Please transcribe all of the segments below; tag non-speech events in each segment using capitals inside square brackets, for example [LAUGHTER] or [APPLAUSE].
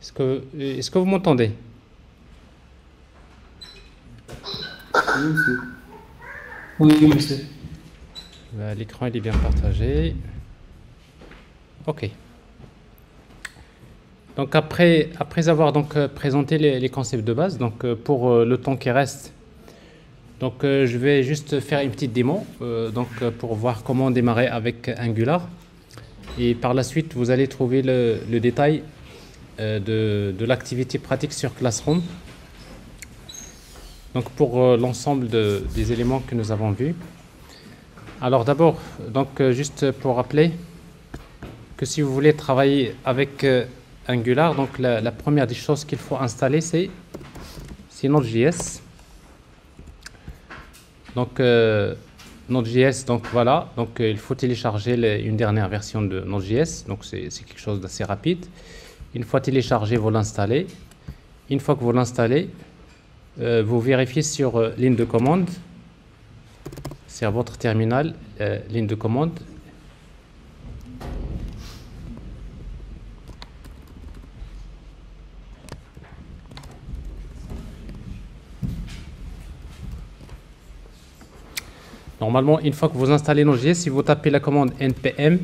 Est-ce que, est que vous m'entendez? Oui, monsieur. Oui, monsieur. Bah, l'écran est bien partagé. Ok. Donc après, après avoir donc euh, présenté les, concepts de base, donc euh, pour euh, le temps qui reste, donc je vais juste faire une petite démo, donc pour voir comment démarrer avec Angular. Et par la suite, vous allez trouver le, détail de, de l'activité pratique sur Classroom. Donc pour l'ensemble des éléments que nous avons vus. Alors d'abord, donc juste pour rappeler que si vous voulez travailler avec Angular, donc la, première des choses qu'il faut installer, c'est Node.js. Donc euh, Node.js, donc voilà, donc euh, il faut télécharger une dernière version de Node.js, donc c'est quelque chose d'assez rapide. Une fois téléchargé, vous l'installez. Une fois que vous l'installez, euh, vous vérifiez sur ligne de commande, sur votre terminal, ligne de commande, Normalement, une fois que vous installez Node.js, si vous tapez la commande npm,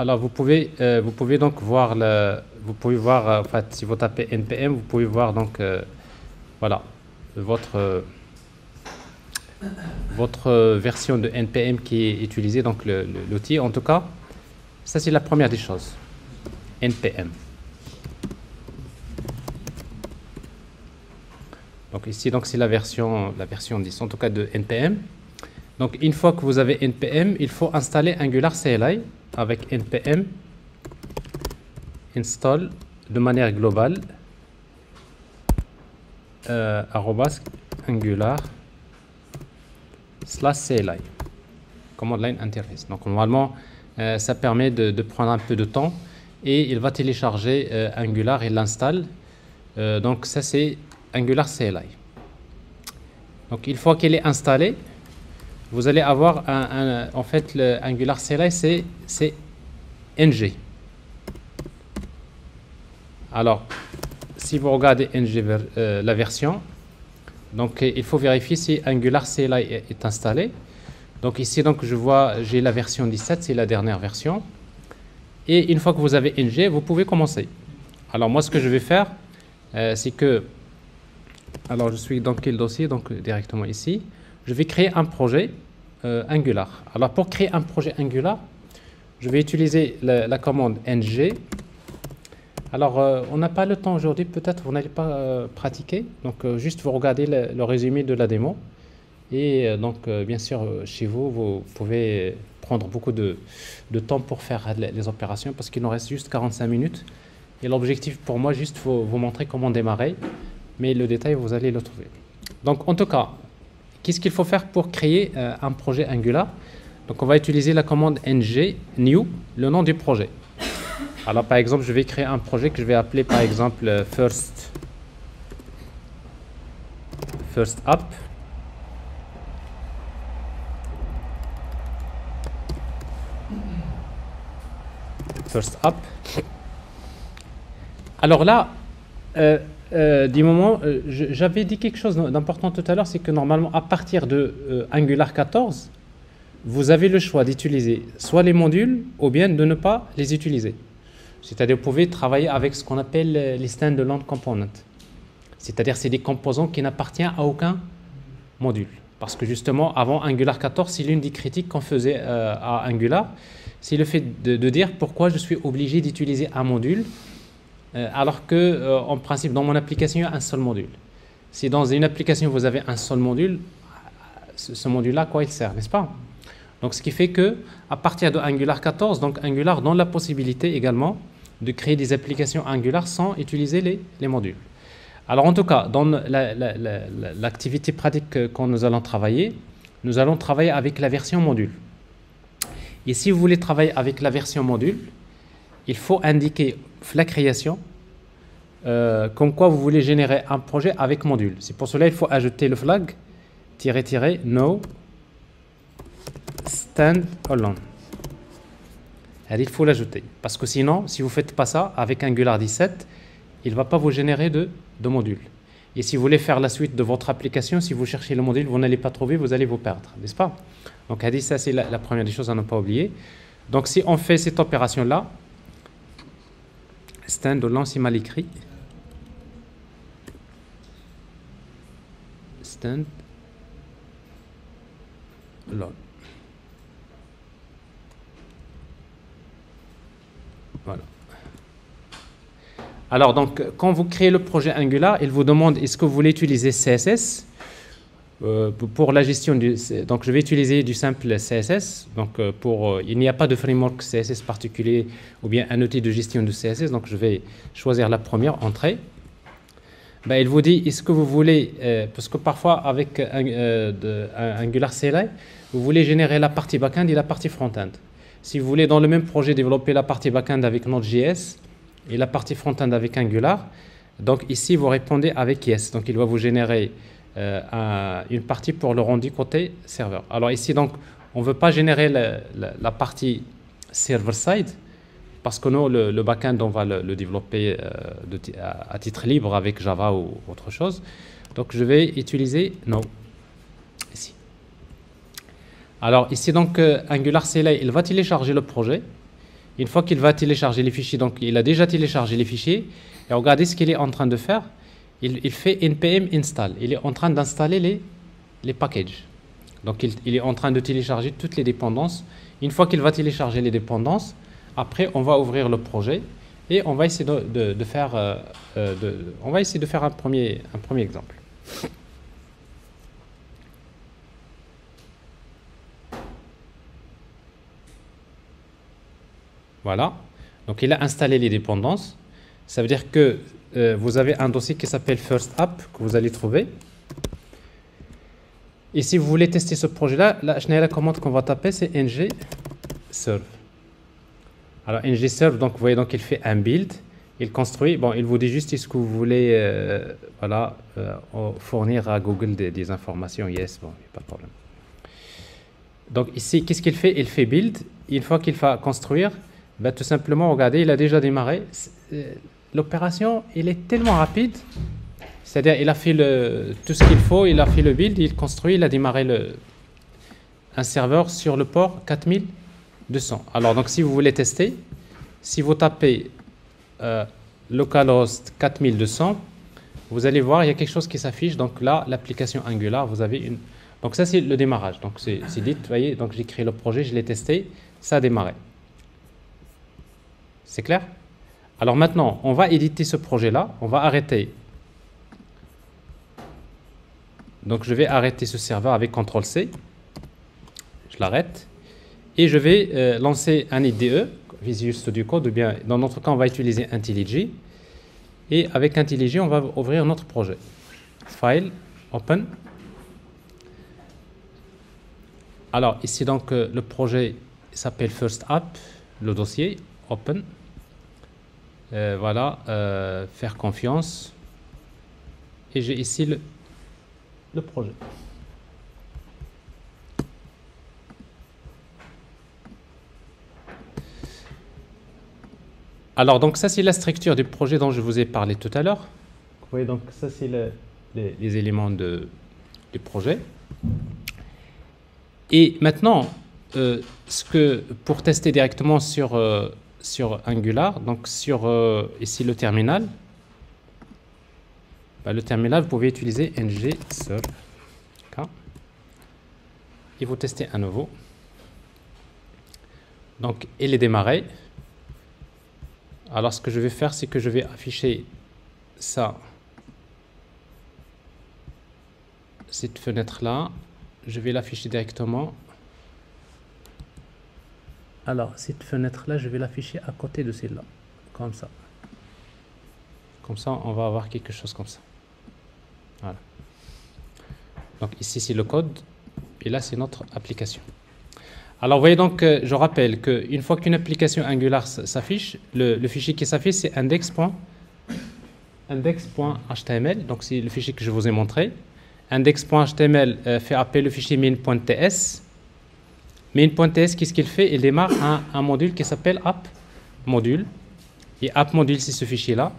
alors vous pouvez, euh, vous pouvez donc voir le, vous pouvez voir, euh, en fait, si vous tapez npm, vous pouvez voir donc, euh, voilà, votre votre version de npm qui est utilisée, donc l'outil. En tout cas, ça c'est la première des choses. npm. Donc ici, donc c'est la version, la version 10, en tout cas de NPM. Donc une fois que vous avez NPM, il faut installer Angular CLI avec NPM install de manière globale euh, Angular slash CLI command line interface. Donc normalement, euh, ça permet de, prendre un peu de temps et il va télécharger euh, Angular et l'installe. Euh, donc ça c'est Angular CLI. Donc une fois qu'elle est installée, vous allez avoir un, en fait Angular CLI c'est NG. Alors si vous regardez NG euh, la version, donc il faut vérifier si Angular CLI est, installé. Donc ici donc je vois j'ai la version 17, c'est la dernière version. Et une fois que vous avez NG, vous pouvez commencer. Alors moi ce que je vais faire, euh, c'est que alors, je suis dans quel dossier? Donc, directement ici. Je vais créer un projet euh, Angular. Alors, pour créer un projet Angular, je vais utiliser la, commande ng. Alors, euh, on n'a pas le temps aujourd'hui, peut-être vous n'allez pas euh, pratiquer. Donc, juste vous regardez le, résumé de la démo. Et donc, bien sûr, chez vous, vous pouvez prendre beaucoup de, temps pour faire les, opérations parce qu'il nous reste juste 45 minutes. Et l'objectif pour moi, juste vous, vous montrer comment démarrer mais le détail, vous allez le trouver. Donc, en tout cas, qu'est-ce qu'il faut faire pour créer euh, un projet Angular? Donc, on va utiliser la commande ng new, le nom du projet. Alors, par exemple, je vais créer un projet que je vais appeler, par exemple, euh, first, first app. First app. Alors là, euh, euh, du moment, euh, j'avais dit quelque chose d'important tout à l'heure, c'est que normalement, à partir de euh, Angular 14, vous avez le choix d'utiliser soit les modules ou bien de ne pas les utiliser. C'est-à-dire, vous pouvez travailler avec ce qu'on appelle les standalone components. C'est-à-dire, c'est des composants qui n'appartiennent à aucun module. Parce que justement, avant Angular 14, c'est l'une des critiques qu'on faisait à Angular, c'est le fait de dire pourquoi je suis obligé d'utiliser un module alors que euh, en principe dans mon application il y a un seul module. Si dans une application vous avez un seul module, ce, module-là, quoi il sert, n'est-ce pas? Donc ce qui fait que à partir de Angular 14, donc Angular donne la possibilité également de créer des applications Angular sans utiliser les, les modules. Alors en tout cas, dans l'activité pratique que nous allons travailler, nous allons travailler avec la version module. Et si vous voulez travailler avec la version module, il faut indiquer la création euh, comme quoi vous voulez générer un projet avec module. C'est pour cela qu'il faut ajouter le flag no stand alone. il faut l'ajouter. Parce que sinon, si vous faites pas ça, avec Angular 17, il va pas vous générer de, modules. Et si vous voulez faire la suite de votre application, si vous cherchez le module, vous n'allez pas trouver, vous allez vous perdre, n'est-ce pas? Donc, dit ça, c'est la, première des choses à ne pas oublier. Donc, si on fait cette opération-là, stand lance mal écrit. Stand Voilà. Alors, donc, quand vous créez le projet Angular, il vous demande est-ce que vous voulez utiliser CSS euh, pour la gestion du. Donc, je vais utiliser du simple CSS. Donc, euh, pour, euh, il n'y a pas de framework CSS particulier ou bien un outil de gestion de CSS. Donc, je vais choisir la première entrée. Ben, il vous dit est-ce que vous voulez, parce que parfois avec Angular CLI, vous voulez générer la partie backend et la partie front-end. Si vous voulez dans le même projet développer la partie backend avec Node.js, et la partie front-end avec Angular. Donc ici, vous répondez avec yes. Donc il va vous générer euh, une partie pour le rendu côté serveur. Alors ici, donc, on ne veut pas générer la, partie server-side parce que nous, le, backend, on va le, développer euh, à, titre libre avec Java ou autre chose. Donc je vais utiliser no. Ici. Alors ici, donc, euh, Angular CLI, il va télécharger le projet. Une fois qu'il va télécharger les fichiers, donc il a déjà téléchargé les fichiers, et regardez ce qu'il est en train de faire. Il, fait npm install. Il est en train d'installer les, les packages. Donc il, est en train de télécharger toutes les dépendances. Une fois qu'il va télécharger les dépendances, après on va ouvrir le projet et on va essayer de, faire, euh, euh, on va essayer de faire un premier, un premier exemple. Voilà. Donc il a installé les dépendances. Ça veut dire que euh, vous avez un dossier qui s'appelle First App que vous allez trouver. Et si vous voulez tester ce projet-là, la, la commande qu'on va taper, c'est ng serve. Alors ng serve, donc vous voyez, donc il fait un build, il construit. Bon, il vous dit juste est-ce que vous voulez, euh, voilà, euh, fournir à Google des, informations. Yes, bon, pas de problème. Donc ici, qu'est-ce qu'il fait? Il fait build. Une fois qu'il va construire, ben, tout simplement, regardez, il a déjà démarré. L'opération, il est tellement rapide. C'est-à-dire, il a fait tout ce qu'il faut, il a fait le build, il construit, il a démarré un serveur sur le port 4200. Alors, donc, si vous voulez tester, si vous tapez euh, localhost 4200, vous allez voir, il y a quelque chose qui s'affiche. Donc là, l'application Angular, vous avez une... Donc ça, c'est le démarrage. Donc c'est dit, vous voyez, donc j'ai créé le projet, je l'ai testé, ça a démarré. C'est clair? Alors maintenant, on va éditer ce projet-là. On va arrêter. Donc je vais arrêter ce serveur avec CTRL-C. Je l'arrête. Et je vais euh, lancer un IDE, Visual Studio Code, ou bien dans notre cas, on va utiliser IntelliJ. Et avec IntelliJ, on va ouvrir notre projet. File, Open. Alors ici, donc, euh, le projet s'appelle First App, le dossier, Open. Euh, voilà, euh, faire confiance. Et j'ai ici le, projet. Alors, donc ça, c'est la structure du projet dont je vous ai parlé tout à l'heure. Vous voyez, donc ça, c'est les, éléments de, du projet. Et maintenant, euh, ce que, pour tester directement sur sur Angular, donc sur euh, ici le terminal, bah, le terminal, vous pouvez utiliser ng serve. Et vous testez à nouveau. Donc, il est démarré. Alors, ce que je vais faire, c'est que je vais afficher ça, cette fenêtre-là. Je vais l'afficher directement alors, cette fenêtre-là, je vais l'afficher à côté de celle-là, comme ça. Comme ça, on va avoir quelque chose comme ça. Voilà. Donc ici, c'est le code, et là, c'est notre application. Alors, vous voyez donc, je rappelle qu'une fois qu'une application Angular s'affiche, le, fichier qui s'affiche, c'est index.html, index donc c'est le fichier que je vous ai montré. Index.html euh, fait appeler le fichier min.ts, main.ts, qu'est-ce qu'il fait? Il démarre un, module qui s'appelle app module. Et app module, c'est ce fichier-là,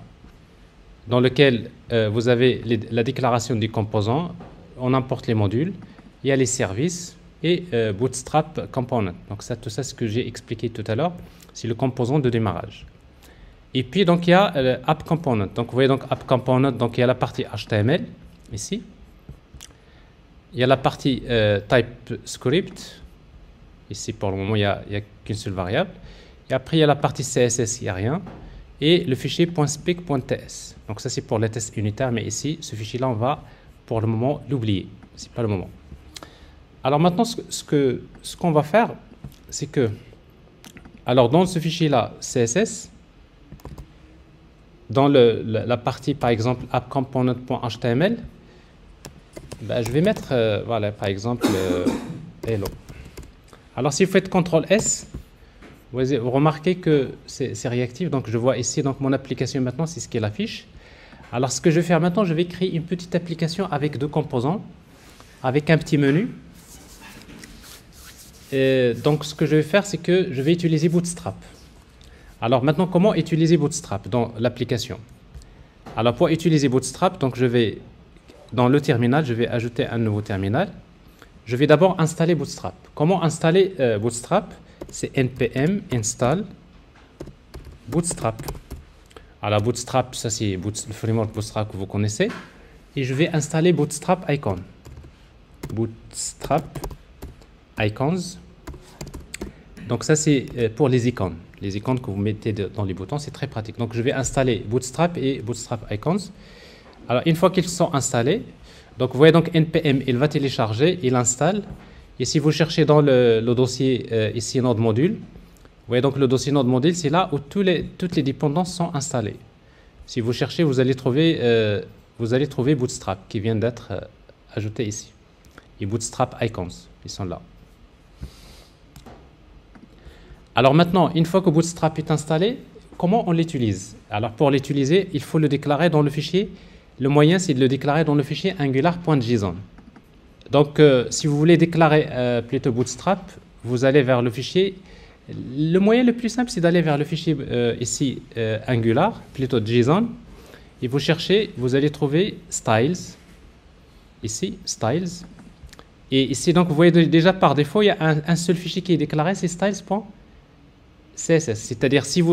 dans lequel euh, vous avez la déclaration du composant, on importe les modules, il y a les services et euh, Bootstrap Component. Donc ça, tout ça, ce que j'ai expliqué tout à l'heure, c'est le composant de démarrage. Et puis, donc, il y a euh, App Component. Donc, vous voyez, donc, App Component, donc, il y a la partie HTML, ici. Il y a la partie euh, TypeScript. Ici, pour le moment, il n'y a, qu'une seule variable. Et après, il y a la partie CSS, il n'y a rien. Et le fichier .speak.ts. Donc, ça, c'est pour les tests unitaires. Mais ici, ce fichier-là, on va, pour le moment, l'oublier. Ce n'est pas le moment. Alors, maintenant, ce, ce qu'on va faire, c'est que... Alors, dans ce fichier-là, CSS, dans la, partie, par exemple, appcomponent.html, ben, je vais mettre, euh, voilà, par exemple, euh, hello. Alors, si vous faites CTRL S, vous, remarquez que c'est réactif. Donc, je vois ici, donc mon application maintenant, c'est ce qu'elle affiche. Alors, ce que je vais faire maintenant, je vais créer une petite application avec deux composants, avec un petit menu. Et donc, ce que je vais faire, c'est que je vais utiliser Bootstrap. Alors maintenant, comment utiliser Bootstrap dans l'application? Alors pour utiliser Bootstrap, donc je vais dans le terminal, je vais ajouter un nouveau terminal. Je vais d'abord installer Bootstrap. Comment installer euh, Bootstrap? C'est npm install Bootstrap. Alors Bootstrap, ça c'est le framework Bootstrap que vous connaissez. Et je vais installer Bootstrap Icon. Bootstrap Icons. Donc ça c'est euh, pour les icônes les icônes que vous mettez dans les boutons, c'est très pratique. Donc je vais installer Bootstrap et Bootstrap Icons. Alors une fois qu'ils sont installés, donc vous voyez donc npm, il va télécharger, il installe. Et si vous cherchez dans le, dossier euh, ici Node Module, vous voyez donc le dossier Node Module, c'est là où toutes les dépendances sont installées. Si vous cherchez, vous allez trouver, euh, Bootstrap qui vient d'être euh, ajouté ici. Et Bootstrap Icons, ils sont là. Alors maintenant, une fois que Bootstrap est installé, comment on l'utilise? Alors pour l'utiliser, il faut le déclarer dans le fichier. Le moyen, c'est de le déclarer dans le fichier angular.json. Donc euh, si vous voulez déclarer euh, plutôt Bootstrap, vous allez vers le fichier. Le moyen le plus simple, c'est d'aller vers le fichier euh, ici Angular, plutôt JSON. Et vous cherchez, vous allez trouver styles. Ici, styles. Et ici, donc, vous voyez déjà par défaut, il y a un, seul fichier qui est déclaré, c'est styles. CSS. C'est-à-dire si,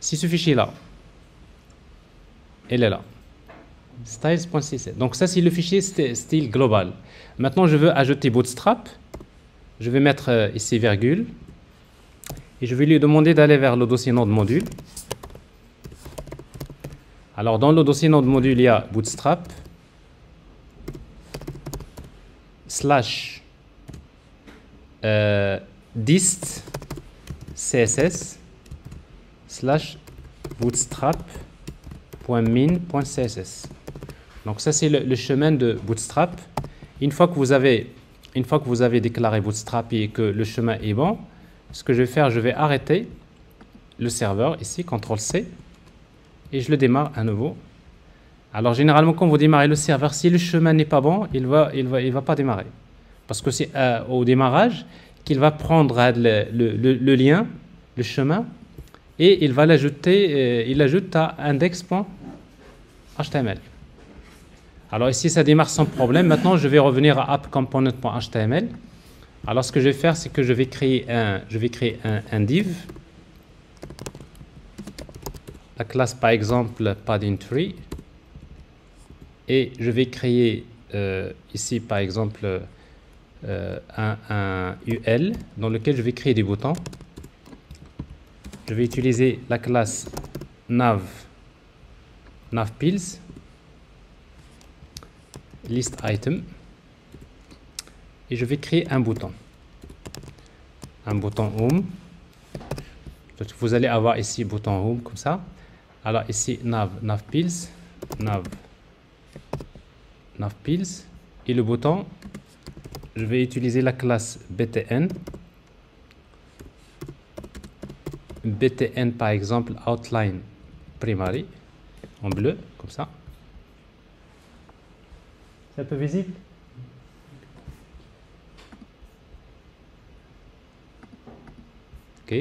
si ce fichier-là, il est là. Styles.css. Donc ça, c'est le fichier style global. Maintenant, je veux ajouter Bootstrap. Je vais mettre euh, ici virgule. Et je vais lui demander d'aller vers le dossier node module. Alors, dans le dossier node module, il y a Bootstrap slash euh, dist css slash bootstrap.min.css. Donc ça c'est le, chemin de Bootstrap. Une fois que vous avez déclaré Bootstrap et que le chemin est bon, ce que je vais faire, je vais arrêter le serveur ici, CTRL C, et je le démarre à nouveau. Alors généralement quand vous démarrez le serveur, si le chemin n'est pas bon, il il va pas démarrer parce que c'est euh, au démarrage qu'il va prendre le, lien, le chemin, et il va l'ajouter, euh, il à index.html. Alors ici, ça démarre sans problème. Maintenant, je vais revenir à appcomponent.html. Alors ce que je vais faire, c'est que je vais créer un, div. La classe, par exemple, padding tree. Et je vais créer euh, ici, par exemple, euh, un, UL dans lequel je vais créer des boutons. Je vais utiliser la classe nav navpills list item. Et je vais créer un bouton. Un bouton home. Vous allez avoir ici bouton home comme ça. Alors ici nav navpills nav navpills et le bouton je vais utiliser la classe btn. btn par exemple outline primary en bleu comme ça. C'est un peu visible OK.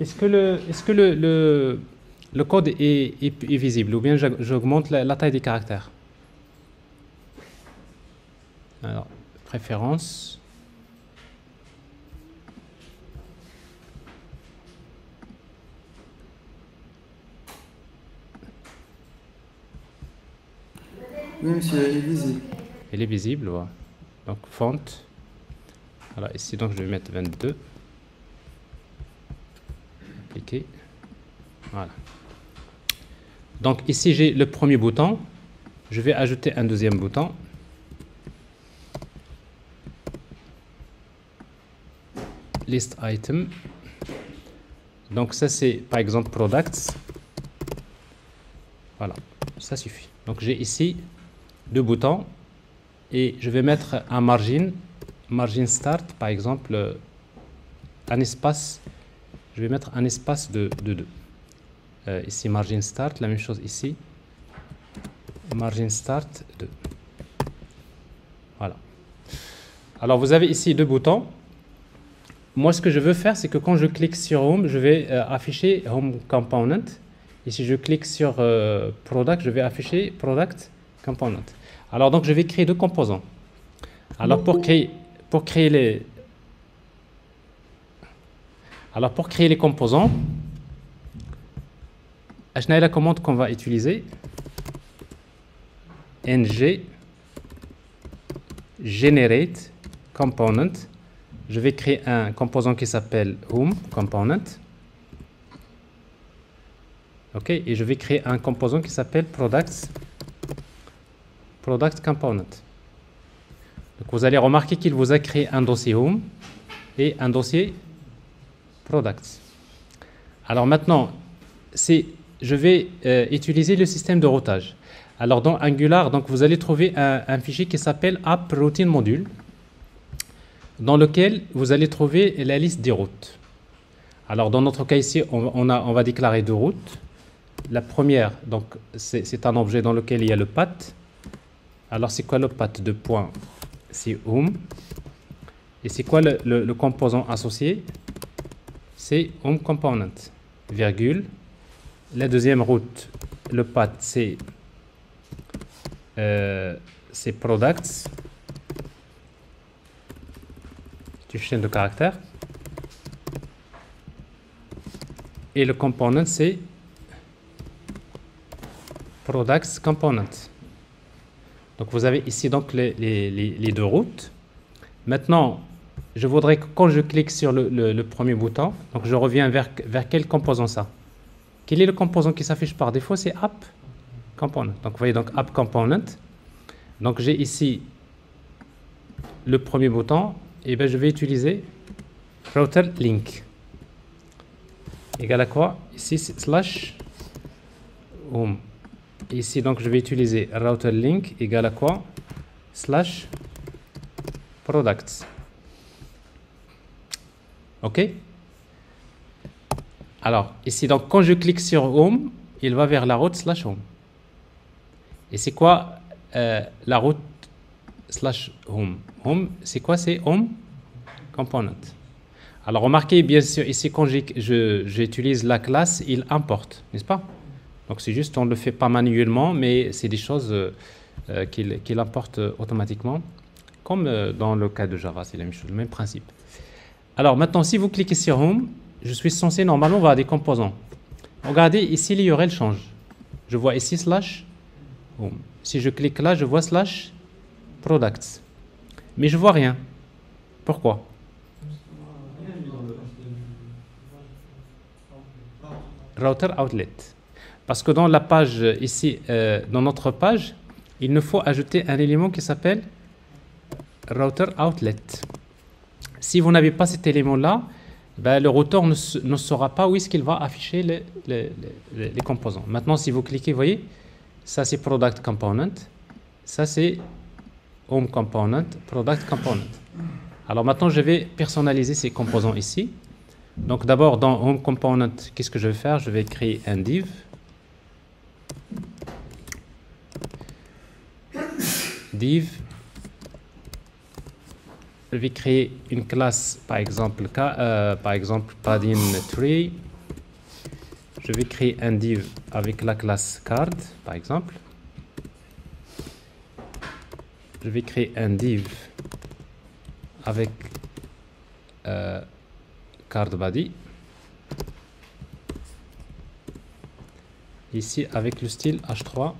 Est-ce que le, est-ce que le, le, le code est, est, est, visible ou bien j'augmente la, la taille des caractères? Alors, préférence. Oui, monsieur, elle est visible. Elle est visible, ouais. Donc, font. Voilà, ici, donc, je vais mettre 22. Appliquer. Voilà. Donc, ici, j'ai le premier bouton. Je vais ajouter un deuxième bouton. List item. Donc, ça, c'est, par exemple, products. Voilà, ça suffit. Donc, j'ai ici deux boutons et je vais mettre un margin, margin start par exemple, un espace, je vais mettre un espace de 2. Euh, ici margin start, la même chose ici, margin start 2. Voilà. Alors vous avez ici deux boutons. Moi ce que je veux faire c'est que quand je clique sur Home, je vais euh, afficher Home Component. Et si je clique sur euh, Product, je vais afficher Product Component. Alors donc je vais créer deux composants. Alors pour créer, les alors créer composants, est la commande qu'on va utiliser ng generate component. Je vais créer un composant qui s'appelle home component. OK, et je vais créer un composant qui s'appelle products product component. Donc vous allez remarquer qu'il vous a créé un dossier home et un dossier products. Alors maintenant, je vais euh, utiliser le système de routage. Alors dans Angular, donc vous allez trouver un, fichier qui s'appelle app routine module dans lequel vous allez trouver la liste des routes. Alors dans notre cas ici, on, a, on va déclarer deux routes. La première, donc c'est un objet dans lequel il y a le path. Alors, c'est quoi le path de point C'est home. Et c'est quoi le, composant associé? C'est home component, virgule. La deuxième route, le path, c'est euh, products. Tu chaîne de caractères. Et le component, c'est products component. Donc vous avez ici donc les, deux routes. Maintenant, je voudrais que quand je clique sur le, premier bouton, donc je reviens vers, quel composant ça? Quel est le composant qui s'affiche par défaut? C'est App Component. Donc vous voyez donc App Component. Donc j'ai ici le premier bouton, et bien je vais utiliser router link. Égal à quoi? Ici slash home. Ici, donc, je vais utiliser router link égale à quoi? Slash products. OK? Alors, ici, quand je clique sur home, il va vers la route slash home. Et c'est quoi euh, la route slash home? Home, c'est quoi? C'est home component. Alors, remarquez, bien sûr, ici, quand j'utilise la classe, il importe, n'est-ce pas? Donc c'est juste, on ne le fait pas manuellement, mais c'est des choses euh, euh, qu'il importe automatiquement, comme euh, dans le cas de Java, c'est le même principe. Alors maintenant, si vous cliquez sur Home, je suis censé normalement voir des composants. Regardez, ici l'URL change. Je vois ici slash Home. Si je clique là, je vois slash Products. Mais je vois rien. Pourquoi? Router Outlet. Parce que dans la page ici, euh, dans notre page, il nous faut ajouter un élément qui s'appelle router outlet. Si vous n'avez pas cet élément-là, ben, le routeur ne, saura pas où est-ce qu'il va afficher les, les, composants. Maintenant, si vous cliquez, vous voyez, ça c'est product component, ça c'est home component, product component. Alors maintenant, je vais personnaliser ces composants ici. Donc d'abord, dans home component, qu'est-ce que je vais faire? Je vais créer un div div je vais créer une classe, par exemple, euh, par exemple padding tree. Je vais créer un div avec la classe card, par exemple. Je vais créer un div avec euh, card body. Ici avec le style h3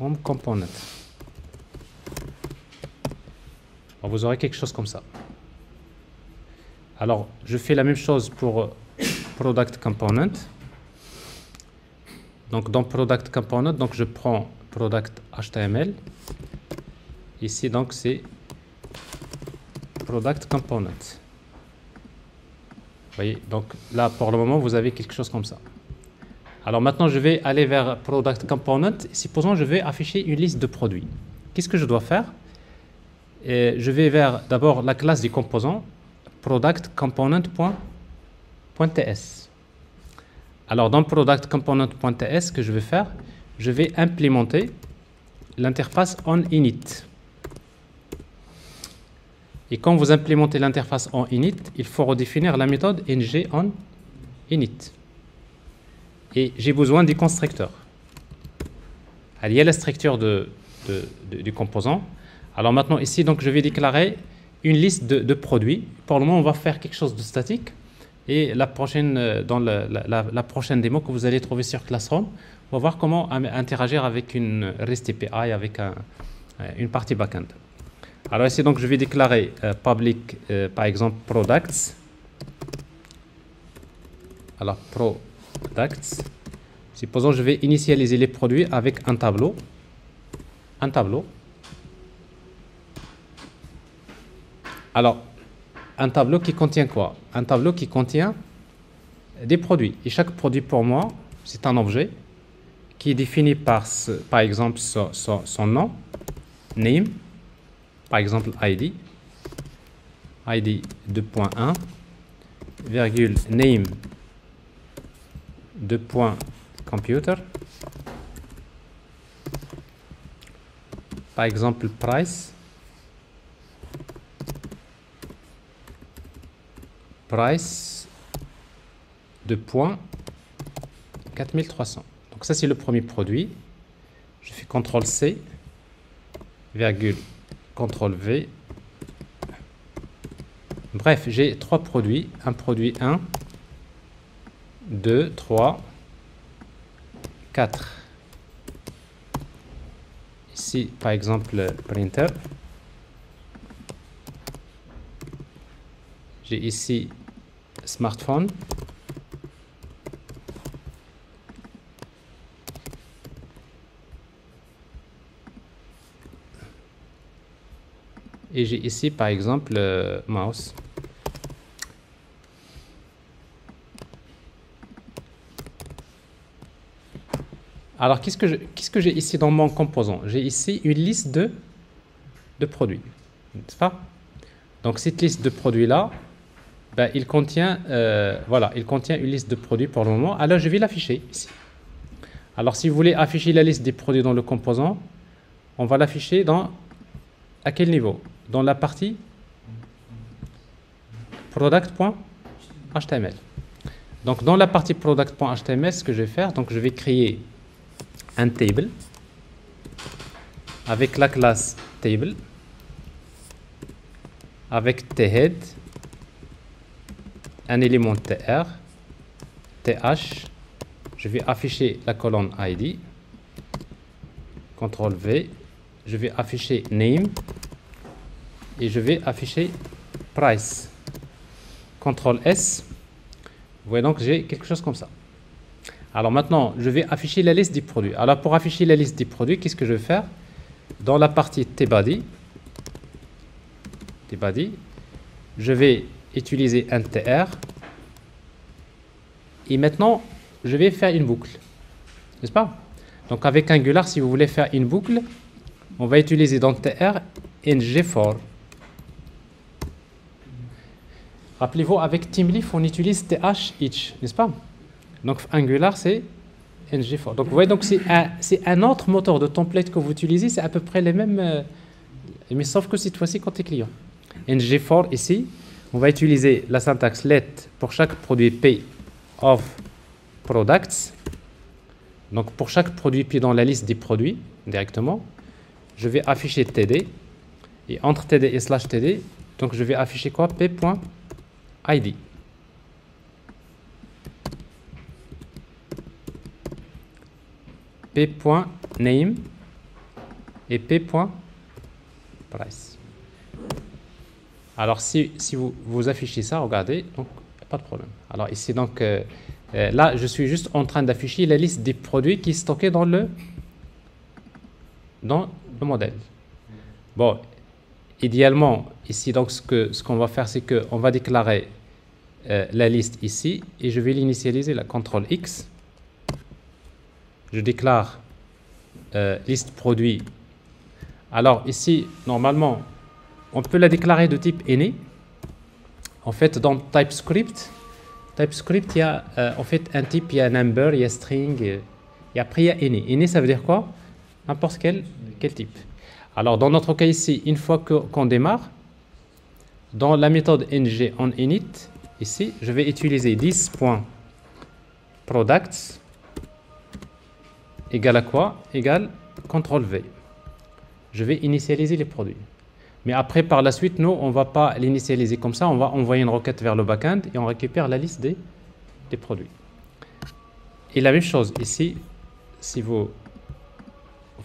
home component. vous aurez quelque chose comme ça. Alors, je fais la même chose pour product component. Donc, dans product component, donc je prends product HTML. Ici, donc, c'est product component. Vous voyez, donc là, pour le moment, vous avez quelque chose comme ça. Alors maintenant, je vais aller vers product component. Supposons je vais afficher une liste de produits. Qu'est-ce que je dois faire? Je vais vers d'abord la classe du composant product component.ts. Alors dans product component.ts, ce que je vais faire, je vais implémenter l'interface on init. Et quand vous implémentez l'interface en init, il faut redéfinir la méthode ng on init. Et j'ai besoin du constructeur. il y a la structure du composant. Alors maintenant ici, donc, je vais déclarer une liste de, produits. Pour le moment, on va faire quelque chose de statique. Et la prochaine, euh, dans la, prochaine démo que vous allez trouver sur Classroom, on va voir comment interagir avec une REST API, avec euh, une partie backend. Alors ici, donc, je vais déclarer euh, public, par exemple, products. Alors, Supposons que je vais initialiser les produits avec un tableau. Un tableau. Alors, un tableau qui contient quoi? Un tableau qui contient des produits. Et chaque produit pour moi, c'est un objet qui est défini par, par exemple, son, nom, name, par exemple ID, ID 2.1, virgule name 2.computer, par exemple price, price de points 4300. Donc ça c'est le premier produit. Je fais CTRL C, virgule, CTRL V. Bref, j'ai trois produits. Un produit 1, 2, 3, 4. Ici, par exemple, printer. J'ai ici smartphone. Et j'ai ici, par exemple, le mouse. Alors, qu'est-ce que j'ai ici dans mon composant? J'ai ici une liste de, produits, n'est-ce pas? Donc, cette liste de produits-là, ben, il, contient, euh, voilà, il contient une liste de produits pour le moment. Alors, je vais l'afficher ici. Alors, si vous voulez afficher la liste des produits dans le composant, on va l'afficher dans à quel niveau? Dans la partie product.html. Donc, dans la partie product.html, ce que je vais faire, donc je vais créer un table. Avec la classe table. Avec thead un élément tr, th, je vais afficher la colonne id, CTRL V, je vais afficher name. Et je vais afficher price. CTRL S, vous voyez donc j'ai quelque chose comme ça. Alors maintenant, je vais afficher la liste des produits. Alors pour afficher la liste des produits, qu'est-ce que je vais faire? Dans la partie tbody, tbody, je vais utiliser un tr. Et maintenant, je vais faire une boucle. N'est-ce pas? Donc avec Angular, si vous voulez faire une boucle, on va utiliser dans tr ng Rappelez-vous, avec TeamLeaf, on utilise th n'est-ce pas? Donc Angular, c'est ng Donc vous voyez, c'est un, autre moteur de template que vous utilisez, c'est à peu près les mêmes, euh, mais sauf que cette fois-ci, côté client. ng for ici, on va utiliser la syntaxe let pour chaque produit P of products. Donc pour chaque produit P dans la liste des produits directement, je vais afficher TD. Et entre TD et slash TD, donc je vais afficher quoi? P.id. P.name et P.price. Alors si, si vous, vous, affichez ça, regardez, donc pas de problème. Alors ici donc euh, euh, là je suis juste en train d'afficher la liste des produits qui sont stockés dans le dans le modèle. Bon, idéalement ici donc ce que ce qu'on va faire c'est qu'on va déclarer euh, la liste ici et je vais l'initialiser la CTRL X. Je déclare liste produit. Alors ici normalement on peut la déclarer de type any. En fait, dans TypeScript, TypeScript, il y a euh, en fait un type, il y a number, il y a string, et après il y a any. Any, ça veut dire quoi? N'importe quel, quel type. Alors, dans notre cas ici, une fois qu'on démarre, dans la méthode ng on init, ici, je vais utiliser 10.products égale à quoi? Égale CTRL V. Je vais initialiser les produits. Mais après, par la suite, nous, on ne va pas l'initialiser comme ça. On va envoyer une requête vers le backend et on récupère la liste des, des produits. Et la même chose ici, si vous,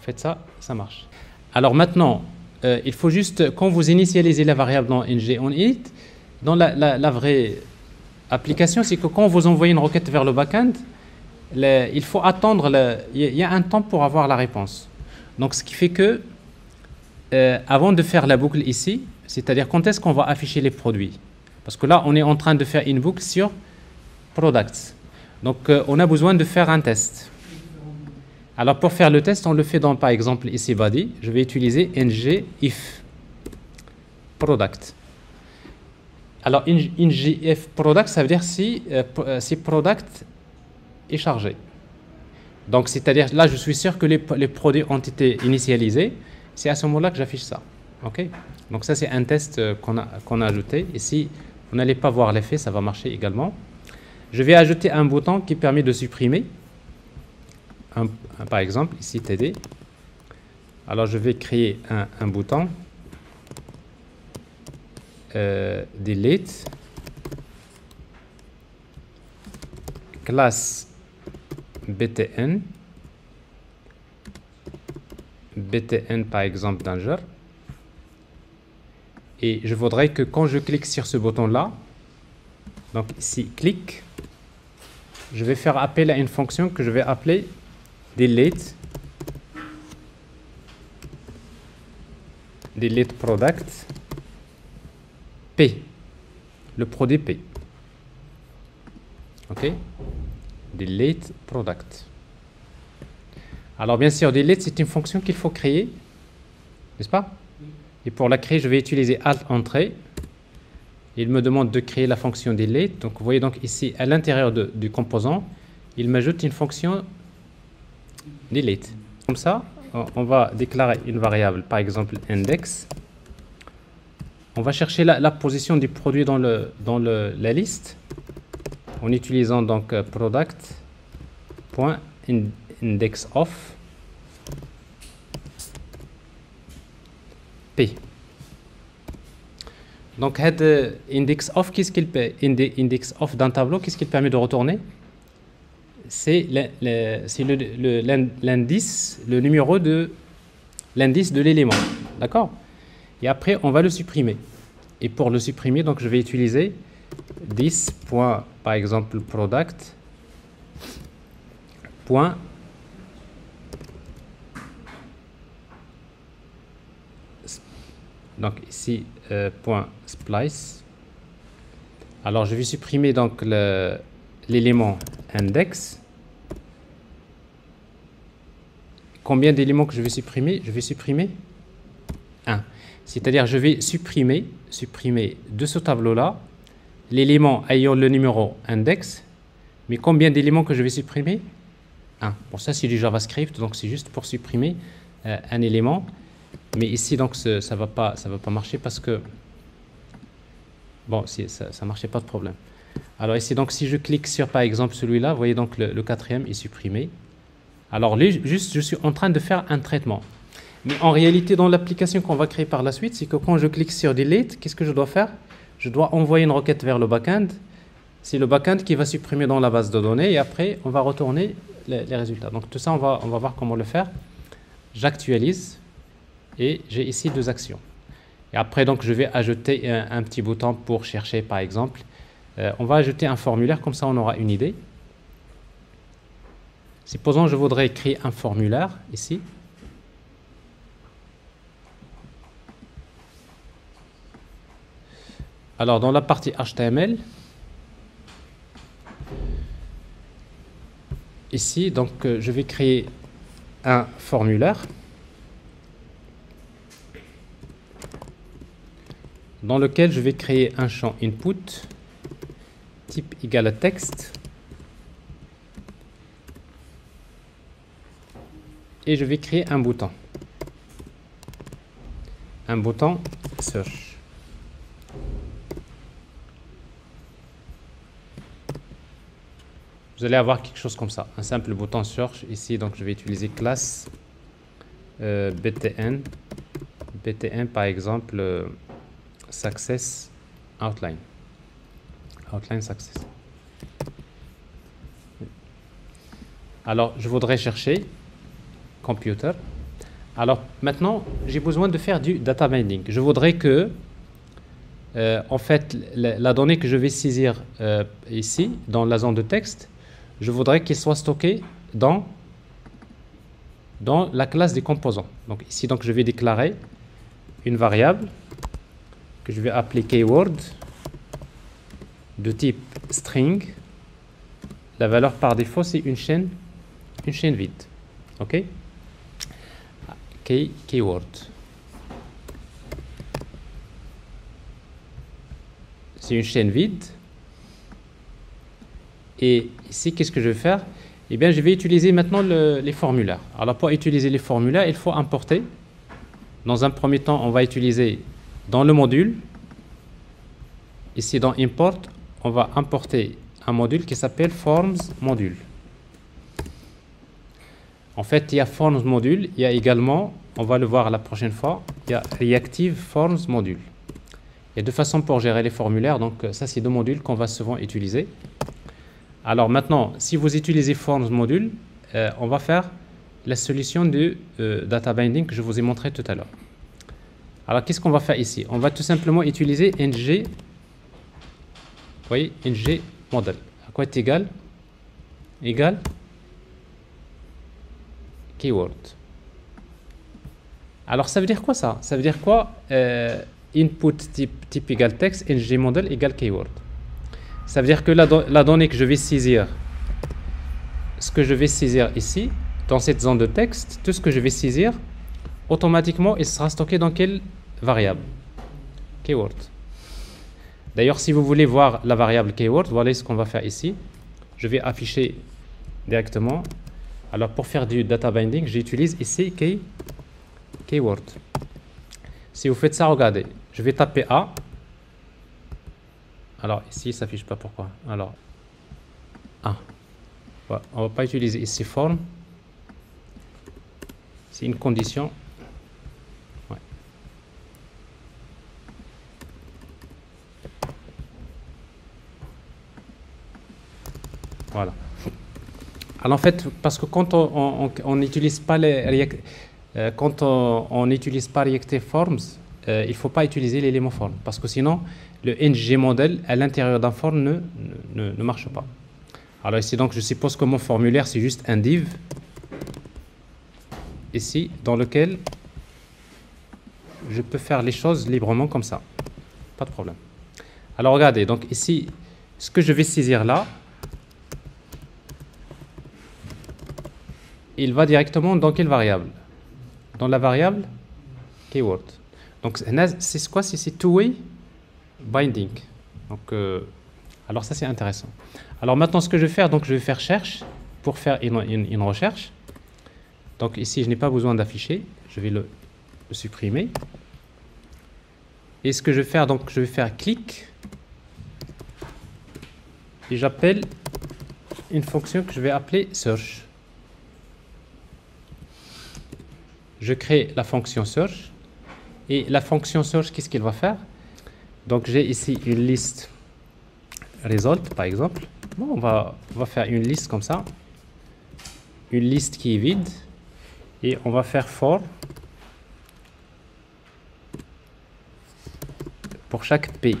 faites ça, ça marche. Alors maintenant, euh, il faut juste, quand vous initialisez la variable dans ng on init, dans la, la, vraie application, c'est que quand vous envoyez une requête vers le backend, il faut attendre, il y a un temps pour avoir la réponse. Donc ce qui fait que euh, avant de faire la boucle ici, c'est-à-dire quand est-ce qu'on va afficher les produits? Parce que là, on est en train de faire une boucle sur products. Donc, euh, on a besoin de faire un test. Alors, pour faire le test, on le fait dans, par exemple, ici, body. Je vais utiliser ng if product. Alors, ng if product, ça veut dire si, euh, si product est chargé. Donc, c'est-à-dire, là, je suis sûr que les, produits ont été initialisés c'est à ce moment-là que j'affiche ça. ok? Donc ça, c'est un test euh, qu'on a, qu'on a ajouté. Et si vous n'allez pas voir l'effet, ça va marcher également. Je vais ajouter un bouton qui permet de supprimer. par exemple, ici TD. Alors je vais créer un, bouton. Euh, delete. Classe BTN. btn par exemple danger. Et je voudrais que quand je clique sur ce bouton-là, donc ici, clique, je vais faire appel à une fonction que je vais appeler delete delete product P, le produit P. OK? Delete product. Alors bien sûr, delete, c'est une fonction qu'il faut créer, n'est-ce pas? Et pour la créer, je vais utiliser Alt Entrée. Il me demande de créer la fonction delete. Donc vous voyez donc ici, à l'intérieur du composant, il m'ajoute une fonction delete. Comme ça, on va déclarer une variable, par exemple index. On va chercher la, position du produit dans, la liste en utilisant donc euh, product.index index of p. Donc, head index of, qu'est-ce qu'il index of d'un tableau, qu'est-ce qu'il permet de retourner? C'est l'indice, le, numéro de l'indice de l'élément. D'accord? Et après, on va le supprimer. Et pour le supprimer, donc je vais utiliser this. par exemple, product. Point donc ici euh, point splice alors je vais supprimer donc l'élément index combien d'éléments que je vais supprimer? Je vais supprimer 1 c'est-à-dire je vais supprimer supprimer de ce tableau là l'élément ayant le numéro index mais combien d'éléments que je vais supprimer? 1 pour ça c'est du JavaScript donc c'est juste pour supprimer euh, un élément mais ici, donc, ça ne va, pas, ça va pas marcher parce que Bon, si, ça ne marchait pas de problème. Alors ici, donc, si je clique sur, par exemple, celui-là, vous voyez donc le, quatrième est supprimé. Alors, juste, je suis en train de faire un traitement. Mais en réalité, dans l'application qu'on va créer par la suite, c'est que quand je clique sur Delete, qu'est-ce que je dois faire? Je dois envoyer une requête vers le backend. C'est le backend qui va supprimer dans la base de données et après, on va retourner les, résultats. Donc, tout ça, on va, on va voir comment le faire. J'actualise et j'ai ici deux actions. Et après, donc, je vais ajouter un, petit bouton pour chercher, par exemple. Euh, on va ajouter un formulaire, comme ça on aura une idée. Supposons je voudrais écrire un formulaire ici. Alors, dans la partie HTML, ici, donc, euh, je vais créer un formulaire. dans lequel je vais créer un champ input type égal à texte et je vais créer un bouton un bouton search vous allez avoir quelque chose comme ça un simple bouton search ici donc je vais utiliser classe euh, btn btn par exemple euh, success outline. Outline success. Alors, je voudrais chercher computer. Alors, maintenant, j'ai besoin de faire du data binding. Je voudrais que, euh, en fait, la, donnée que je vais saisir ici, dans la zone de texte, je voudrais qu'elle soit stockée dans, la classe des composants. Donc, ici, donc, je vais déclarer une variable que je vais appeler keyword de type string. La valeur par défaut, c'est une chaîne, une chaîne vide. OK? Key, Keyword. C'est une chaîne vide. Et ici, qu'est-ce que je vais faire? Eh bien, je vais utiliser maintenant les formulaires. Alors, pour utiliser les formulaires, il faut importer. Dans un premier temps, on va utiliser dans le module, ici dans import, on va importer un module qui s'appelle forms module. En fait, il y a forms module, il y a également, on va le voir la prochaine fois, il y a reactive forms module. Il y a deux façons pour gérer les formulaires, donc ça c'est deux modules qu'on va souvent utiliser. Alors maintenant, si vous utilisez forms module, euh, on va faire la solution de euh, data binding que je vous ai montré tout à l'heure. Alors, qu'est-ce qu'on va faire ici? On va tout simplement utiliser ng, voyez, ng model. À quoi est égal? Égal keyword. Alors, ça veut dire quoi ça? Ça veut dire quoi? Euh, Input type, type égal texte, ng model égale keyword. Ça veut dire que la, donnée que je vais saisir, ce que je vais saisir ici, dans cette zone de texte, tout ce que je vais saisir, automatiquement, il sera stocké dans quelle variable? Keyword. D'ailleurs, si vous voulez voir la variable keyword, voilà ce qu'on va faire ici. Je vais afficher directement. Alors, pour faire du data binding, j'utilise ici key, keyword. Si vous faites ça, regardez. Je vais taper A. Alors, ici, ça s'affiche pas pourquoi. Alors, A. On va pas utiliser ici form. C'est une condition Voilà. Alors en fait, parce que quand on n'utilise pas les euh, quand on n'utilise pas Reactive Forms, euh, il faut pas utiliser l'élément form parce que sinon le ng model à l'intérieur d'un form ne, ne, ne, marche pas. Alors ici donc je suppose que mon formulaire c'est juste un div ici dans lequel je peux faire les choses librement comme ça. Pas de problème. Alors regardez, donc ici, ce que je vais saisir là, il va directement dans quelle variable? Dans la variable keyword. Donc c'est quoi? C'est two-way? Binding. Euh, alors ça c'est intéressant. Alors maintenant ce que je vais faire, donc je vais faire cherche pour faire une, recherche. Donc ici je n'ai pas besoin d'afficher, je vais le, supprimer. Et ce que je vais faire, donc je vais faire clic et j'appelle une fonction que je vais appeler search. Je crée la fonction search et la fonction search, qu'est-ce qu'elle va faire? Donc j'ai ici une liste result par exemple. On va, faire une liste comme ça. Une liste qui est vide. Et on va faire for pour chaque P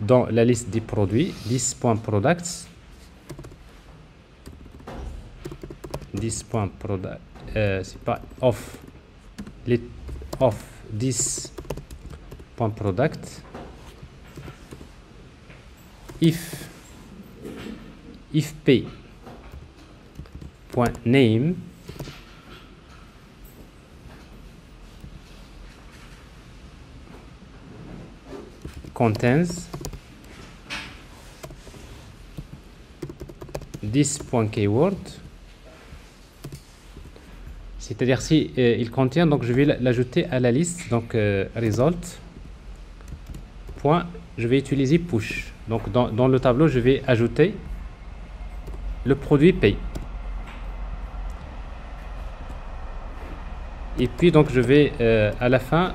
dans la liste des produits, 10.products, 10.product, euh, c'est pas off, off 10.product, if, if p point name. Contains this.keyword c'est-à-dire si euh, il contient donc je vais l'ajouter à la liste. Donc euh, result je vais utiliser push donc dans, le tableau je vais ajouter le produit pay et puis donc je vais euh, à la fin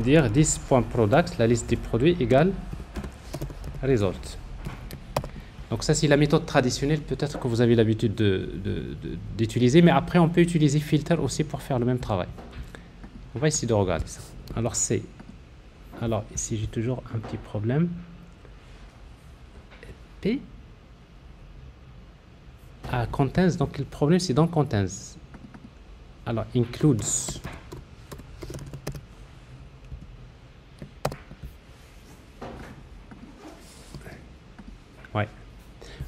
dire 10.products, la liste des produits égale result. Donc ça c'est la méthode traditionnelle, peut-être que vous avez l'habitude d'utiliser, mais après on peut utiliser filter aussi pour faire le même travail. On va essayer de regarder ça. Alors c'est, alors ici j'ai toujours un petit problème. P à contains, donc le problème c'est dans contains. Alors includes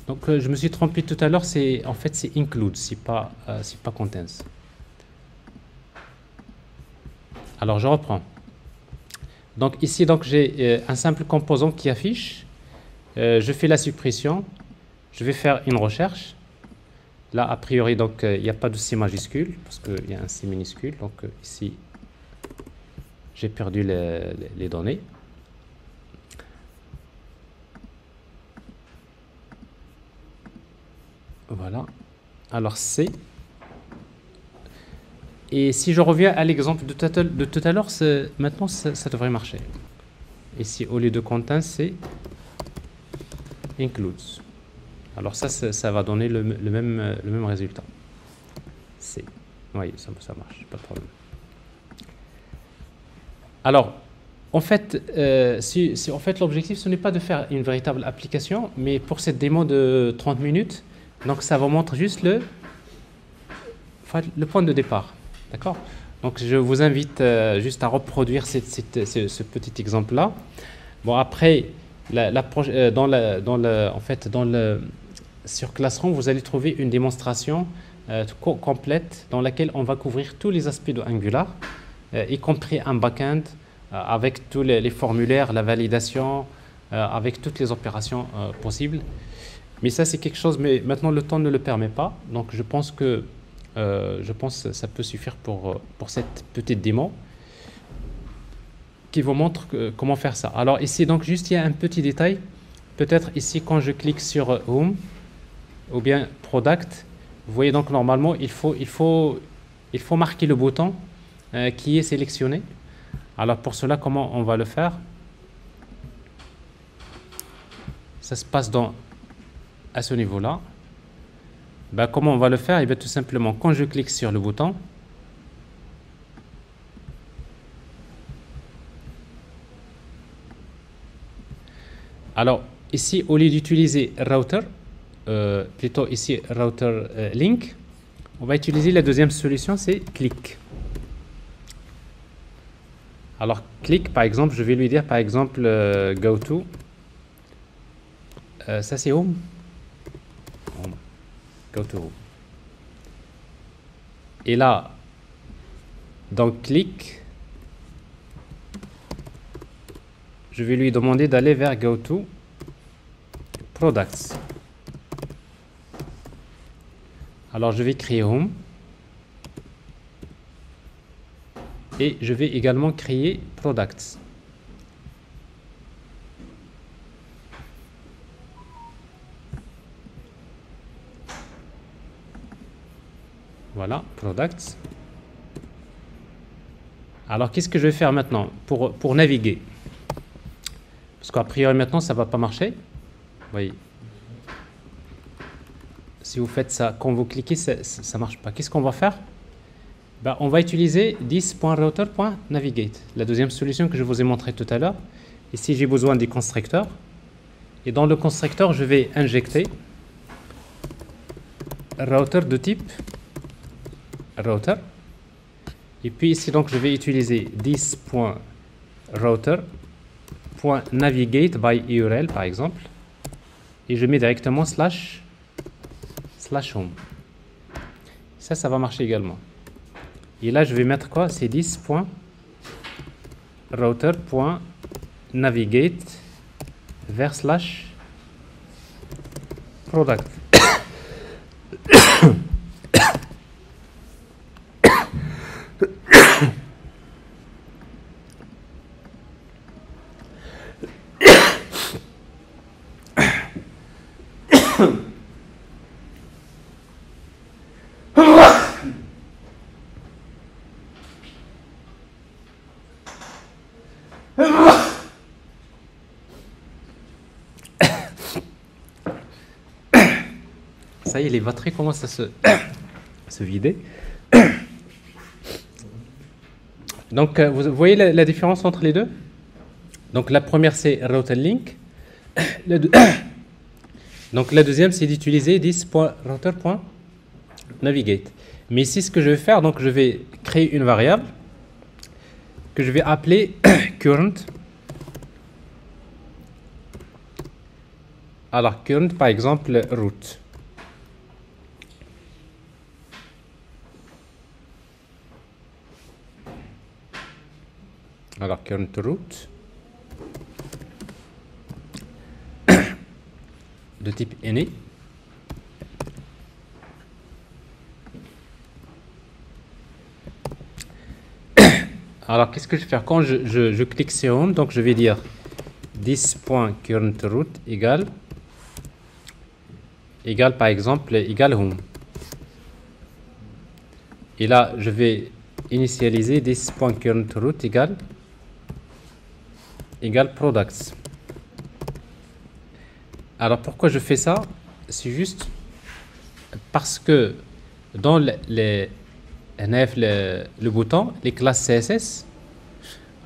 Donc euh, je me suis trompé tout à l'heure, c'est en fait c'est include, c'est pas euh, c'est pas contains. Alors je reprends. Donc ici donc j'ai euh, un simple composant qui affiche. je fais la suppression. Je vais faire une recherche. Là a priori donc il n'y a pas de C majuscule parce qu'il y a un C minuscule. Donc ici j'ai perdu les données. Voilà. Alors C. Et si je reviens à l'exemple de, tout à l'heure, maintenant ça, devrait marcher. Ici, au lieu de content, c'est includes. Alors ça, ça, va donner le, même, le même résultat. C. Oui, ça, ça marche, pas de problème. Alors, en fait, euh, si, en fait l'objectif, ce n'est pas de faire une véritable application, mais pour cette démo de 30 minutes, donc ça vous montre juste le, le point de départ. D'accord Donc je vous invite euh, juste à reproduire ce, petit exemple-là. Bon, après, euh, dans, en fait, dans le, sur Classroom, vous allez trouver une démonstration euh, complète dans laquelle on va couvrir tous les aspects de Angular, y compris un backend avec tous les, les, formulaires, la validation, avec toutes les opérations possibles. Mais ça, c'est quelque chose, mais maintenant le temps ne le permet pas. Donc je pense que euh, je pense que ça peut suffire pour, euh, pour cette petite démo qui vous montre comment faire ça. Alors ici, donc juste il y a un petit détail. Peut-être ici, quand je clique sur euh, Home ou bien Product, vous voyez donc normalement, il faut, il faut, il faut marquer le bouton qui est sélectionné. Alors pour cela, comment on va le faire? Ça se passe à ce niveau-là, ben, comment on va le faire? Il va tout simplement, quand je clique sur le bouton, alors ici, au lieu d'utiliser router, euh, plutôt ici router euh, link, on va utiliser la deuxième solution, c'est click. Alors click, par exemple, je vais lui dire par exemple euh, go to. ça c'est home. Et là, dans clic, je vais lui demander d'aller vers go to products. Alors je vais créer home et je vais également créer products. Voilà, products. Alors, qu'est-ce que je vais faire maintenant pour, naviguer? Parce qu'a priori, maintenant, ça ne va pas marcher. Voyez Si vous faites ça, quand vous cliquez, ça ne marche pas. Qu'est-ce qu'on va faire? Ben, On va utiliser 10.router.navigate, la deuxième solution que je vous ai montrée tout à l'heure. Ici, j'ai besoin des constructeurs. Et dans le constructeur, je vais injecter router de type router. Et puis ici, donc, je vais utiliser 10.router.navigate by URL, par exemple. Et je mets directement slash, slash home. Ça, ça va marcher également. Et là, je vais mettre quoi? C'est 10.router.navigate vers slash product. Ça y est, les batteries commencent à se, [COUGHS] se vider. [COUGHS] Donc, euh, vous voyez la, différence entre les deux? Donc, la première, c'est Router Link. [COUGHS] Donc, la deuxième, c'est d'utiliser 10.router.navigate. Mais ici, ce que je vais faire, donc, je vais créer une variable que je vais appeler current. Alors, current, par exemple, route. Alors, current route de type any. [COUGHS] Alors, qu'est-ce que je vais faire Quand je, clique sur Home, donc je vais dire this.currentRoute égale, égale par exemple, égale Home. Et là, je vais initialiser this.currentRoute égale égale products. Alors pourquoi je fais ça? C'est juste parce que dans les, NF, le, bouton, les classes CSS,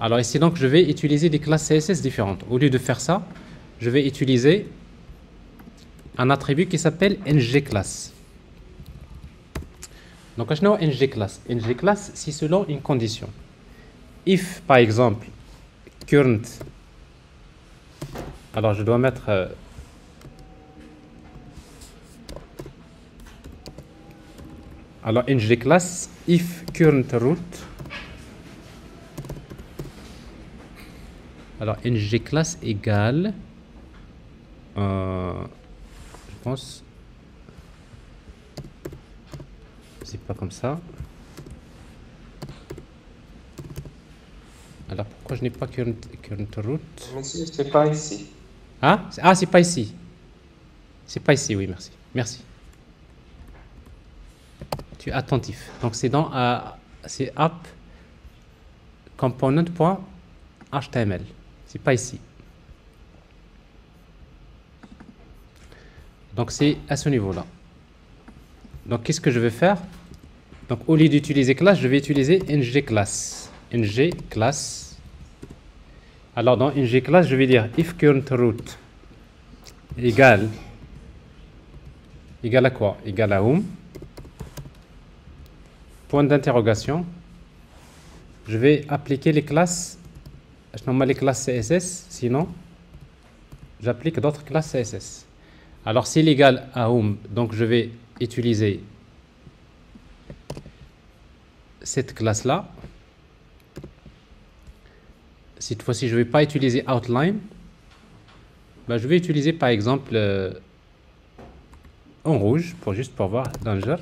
alors ici donc je vais utiliser des classes CSS différentes. Au lieu de faire ça, je vais utiliser un attribut qui s'appelle ngClass. Donc, je n'ai ngClass. ngClass, c'est selon une condition. If, par exemple, current. Alors, je dois mettre. Euh, alors, ng class if current root. Alors, ng class égale. Euh, je pense. C'est pas comme ça. Alors pourquoi je n'ai pas current, current root Monsieur, c'est pas ici. Ah, ah c'est pas ici. C'est pas ici, oui, merci. Merci. Tu es attentif. Donc c'est dans euh, c'est app component.html. C'est pas ici. Donc c'est à ce niveau-là. Donc qu'est-ce que je vais faire? Donc au lieu d'utiliser class, je vais utiliser ng class. ng class alors dans une class, je vais dire if current root égale à quoi? Égale à home. Point d'interrogation. Je vais appliquer les classes. Je les classes CSS, sinon j'applique d'autres classes CSS. Alors s'il est égal à home, donc je vais utiliser cette classe-là cette fois-ci, je ne vais pas utiliser outline. Ben, je vais utiliser par exemple euh, en rouge, pour juste pour voir danger.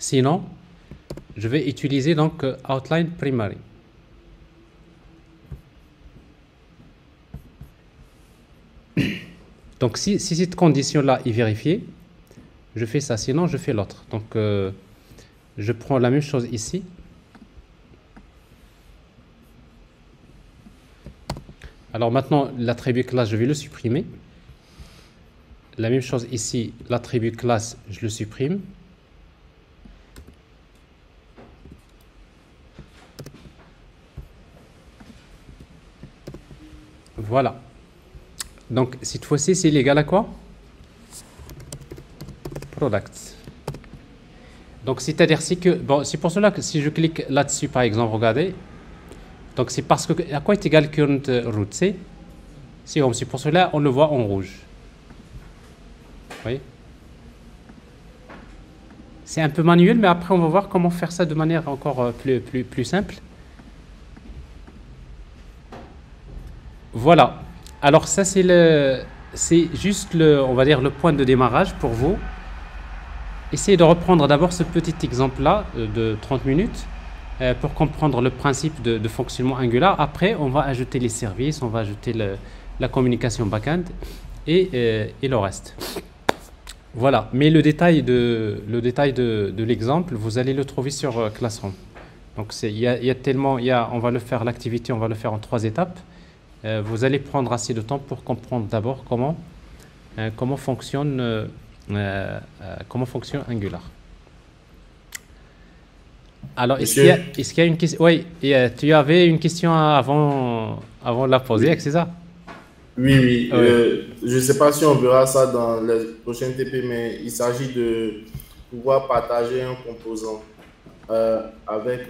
Sinon, je vais utiliser donc euh, outline primary. [COUGHS] Donc si, si cette condition-là est vérifiée, je fais ça. Sinon, je fais l'autre. Donc, euh, je prends la même chose ici. Alors maintenant, l'attribut classe, je vais le supprimer. La même chose ici, l'attribut classe, je le supprime. Voilà. Donc, cette fois-ci, c'est égal à quoi? Product. Donc, c'est-à-dire que, bon, c'est pour cela que si je clique là-dessus, par exemple, regardez, donc c'est parce que, à quoi est égal current route C'est c'est pour cela on le voit en rouge. Vous voyez? C'est un peu manuel, mais après on va voir comment faire ça de manière encore euh, plus, plus, plus simple. Voilà. Alors ça c'est le, c'est juste le, on va dire le point de démarrage pour vous. Essayez de reprendre d'abord ce petit exemple-là euh, de 30 minutes euh, pour comprendre le principe de, fonctionnement Angular. Après, on va ajouter les services, on va ajouter la communication backend et, euh, et, le reste. Voilà. Mais le détail de, le détail de, l'exemple, vous allez le trouver sur Classroom. Donc il y, a, tellement, y a, on va le faire l'activité, on va le faire en trois étapes. Euh, vous allez prendre assez de temps pour comprendre d'abord comment, euh, comment, euh, comment fonctionne Angular. Alors, est-ce qu'il y, a une question Oui, tu avais une question avant, avant de la poser, c'est ça? Oui, oui. je ne sais pas si on verra ça dans les prochaines TP, mais il s'agit de pouvoir partager un composant avec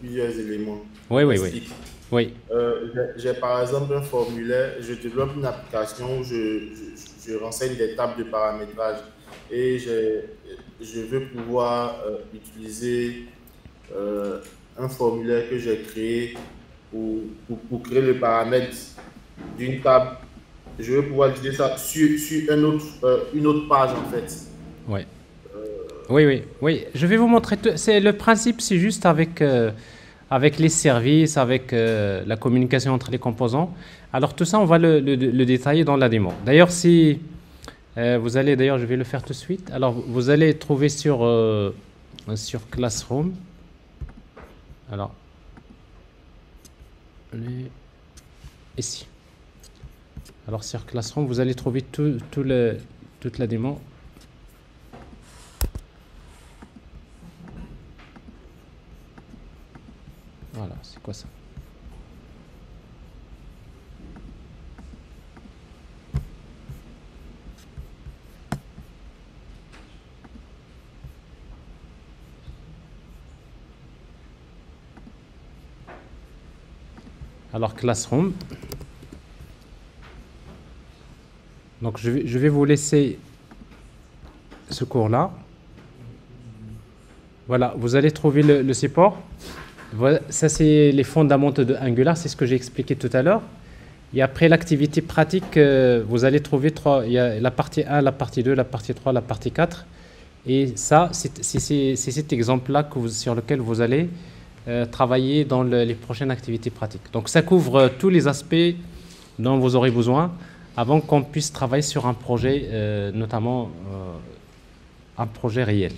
plusieurs éléments. Oui, oui, oui. Oui. Euh, j'ai par exemple un formulaire, je développe une application où je, je, renseigne des tables de paramétrage et je veux pouvoir euh, utiliser euh, un formulaire que j'ai créé pour, pour, créer le paramètre d'une table. Je veux pouvoir utiliser ça sur, autre, une autre page en fait. Oui. oui, oui. Je vais vous montrer. C'est le principe, c'est juste avec avec les services, avec euh, la communication entre les composants. Alors tout ça, on va le, détailler dans la démo. D'ailleurs, si euh, vous allez, d'ailleurs, je vais le faire tout de suite. Alors, vous allez trouver sur, euh, sur Classroom. Alors, ici. Alors, sur Classroom, vous allez trouver tout le, toute la démo. Voilà, c'est quoi ça? Alors, Classroom. Donc, je vais, vous laisser ce cours-là. Voilà, vous allez trouver le, le support. Voilà, ça c'est les fondamentaux de Angular, c'est ce que j'ai expliqué tout à l'heure. Et après l'activité pratique, euh, vous allez trouver trois, il y a la partie 1, la partie 2, la partie 3, la partie 4. Et ça, c'est cet exemple-là sur lequel vous allez euh, travailler dans les prochaines activités pratiques. Donc ça couvre euh, tous les aspects dont vous aurez besoin avant qu'on puisse travailler sur un projet, notamment un projet réel.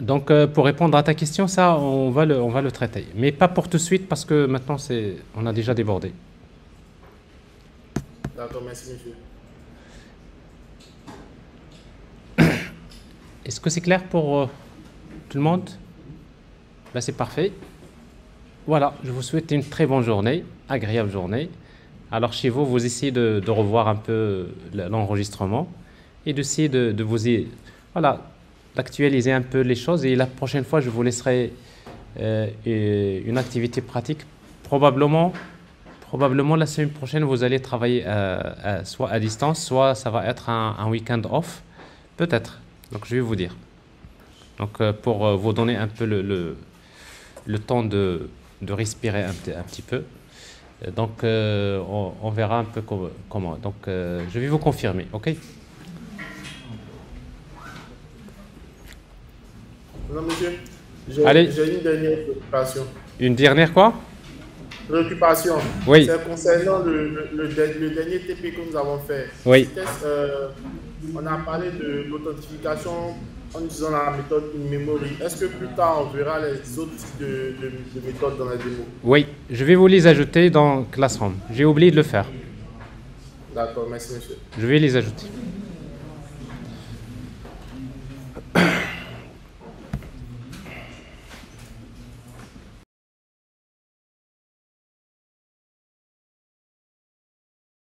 Donc, euh, pour répondre à ta question, ça, on va, le, on va le traiter. Mais pas pour tout de suite, parce que maintenant, on a déjà débordé. D'accord, merci, monsieur. Est-ce que c'est clair pour euh, tout le monde? Là, c'est parfait. Voilà, je vous souhaite une très bonne journée, agréable journée. Alors, chez vous, vous essayez de, revoir un peu l'enregistrement et d'essayer de, vous... Voilà, d'actualiser un peu les choses et la prochaine fois, je vous laisserai euh, une activité pratique. Probablement, probablement la semaine prochaine, vous allez travailler euh, soit à distance, soit ça va être un, week-end off, peut-être. Donc je vais vous dire. Donc euh, pour vous donner un peu le, le, temps de, de respirer un, un, petit peu. Donc on, on, verra un peu comment. Donc je vais vous confirmer, ok? Non, monsieur. J'ai une dernière préoccupation. Une dernière quoi? Préoccupation. Oui. C'est concernant le, le, le, le dernier TP que nous avons fait. Oui on a parlé de l'authentification en utilisant la méthode in-memory. Est-ce que plus tard, on verra les autres types de, de méthodes dans la démo? Oui, je vais vous les ajouter dans Classroom. J'ai oublié de le faire. D'accord, merci monsieur. Je vais les ajouter.